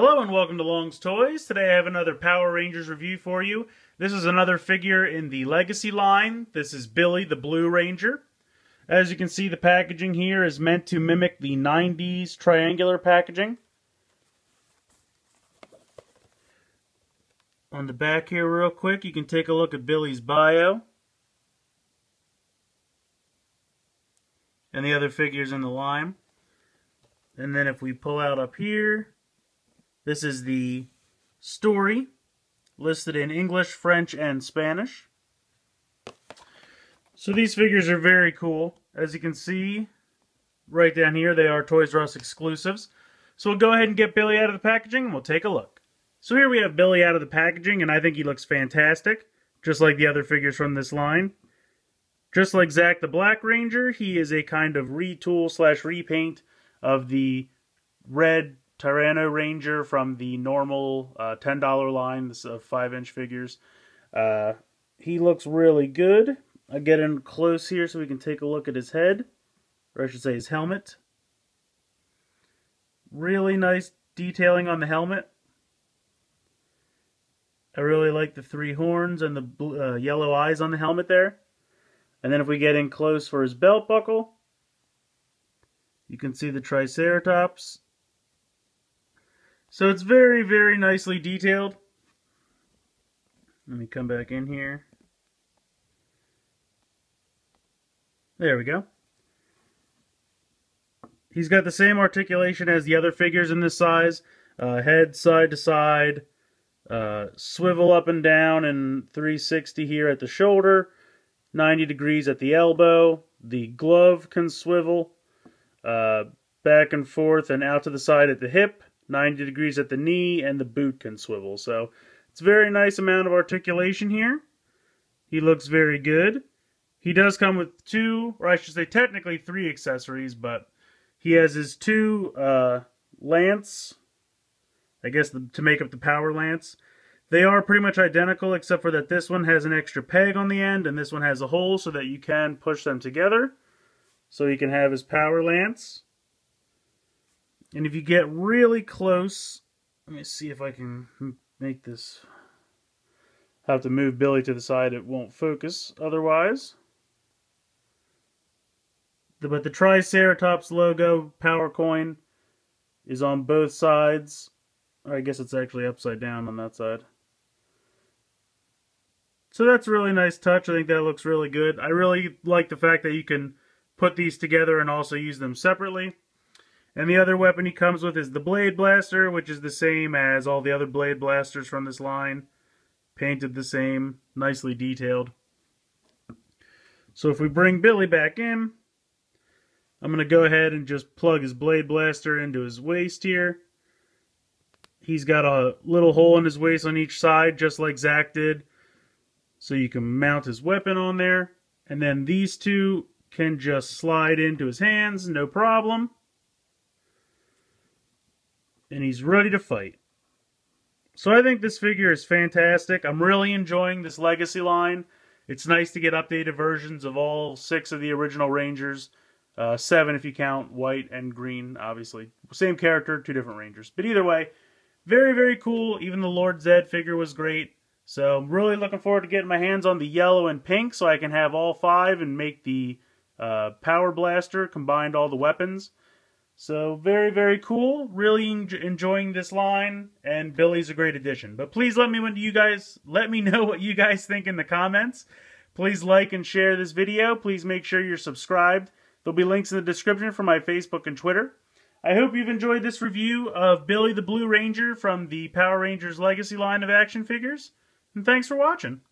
Hello and welcome to Long's Toys. Today I have another Power Rangers review for you. This is another figure in the Legacy line. This is Billy the Blue Ranger. As you can see, the packaging here is meant to mimic the 90s triangular packaging. On the back here real quick, you can take a look at Billy's bio. And the other figures in the line. And then if we pull out up here, this is the story listed in English, French, and Spanish. So these figures are very cool. As you can see right down here, they are Toys R Us exclusives. So we'll go ahead and get Billy out of the packaging and we'll take a look. So here we have Billy out of the packaging and I think he looks fantastic, just like the other figures from this line. Just like Zack the Black Ranger, he is a kind of retool slash repaint of the red Tyranno Ranger from the normal uh, $10 line of 5 inch figures. Uh, he looks really good. I get in close here so we can take a look at his head, or I should say his helmet. Really nice detailing on the helmet. I really like the three horns and the blue, uh, yellow eyes on the helmet there. And then if we get in close for his belt buckle, you can see the Triceratops so it's very, very nicely detailed. Let me come back in here. There we go. He's got the same articulation as the other figures in this size. Uh, head side to side, uh, swivel up and down and 360 here at the shoulder, 90 degrees at the elbow. The glove can swivel uh, back and forth and out to the side at the hip. 90 degrees at the knee, and the boot can swivel. So it's a very nice amount of articulation here. He looks very good. He does come with two, or I should say technically three accessories, but he has his two uh, lance, I guess the, to make up the power lance. They are pretty much identical except for that this one has an extra peg on the end and this one has a hole so that you can push them together. So he can have his power lance. And if you get really close, let me see if I can make this. Have to move Billy to the side, it won't focus otherwise. But the Triceratops logo power coin is on both sides. I guess it's actually upside down on that side. So that's a really nice touch. I think that looks really good. I really like the fact that you can put these together and also use them separately. And the other weapon he comes with is the Blade Blaster, which is the same as all the other Blade Blasters from this line. Painted the same, nicely detailed. So if we bring Billy back in, I'm going to go ahead and just plug his Blade Blaster into his waist here. He's got a little hole in his waist on each side, just like Zack did. So you can mount his weapon on there. And then these two can just slide into his hands, no problem and he's ready to fight. So I think this figure is fantastic. I'm really enjoying this Legacy line. It's nice to get updated versions of all six of the original Rangers. Uh, seven if you count white and green, obviously. Same character, two different Rangers. But either way, very, very cool. Even the Lord Zedd figure was great. So I'm really looking forward to getting my hands on the yellow and pink so I can have all five and make the uh, Power Blaster, combined all the weapons. So very, very cool. Really enjoying this line, and Billy's a great addition. But please let me when you guys let me know what you guys think in the comments. Please like and share this video. Please make sure you're subscribed. There'll be links in the description for my Facebook and Twitter. I hope you've enjoyed this review of Billy the Blue Ranger from the Power Rangers Legacy line of action figures. And thanks for watching.